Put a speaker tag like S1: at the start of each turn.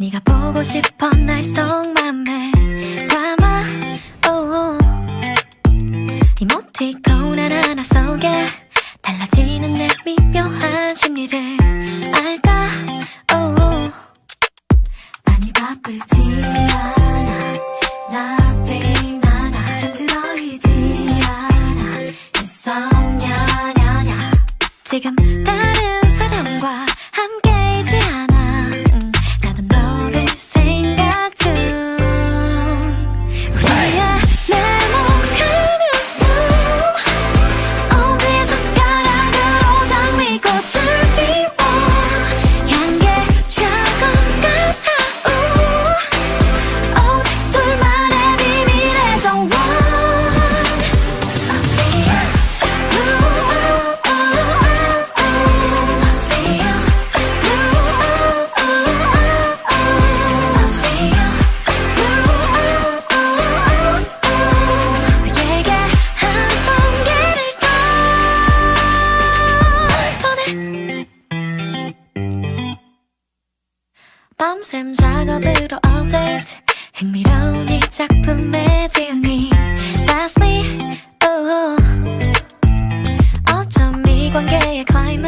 S1: 네가 보고 싶어 날 속맘에 담아. 이모티콘 하나하나 속에 달라지는 내 미묘한 심리를 알까? oh. 많이 바쁘지 않아 냐냐. 지금 다른 사람과 함께 밤샘 작업으로 업데이트 흥미로운 이 작품의 지향이 That's me, oh. oh. 어쩜 이 관계의 climate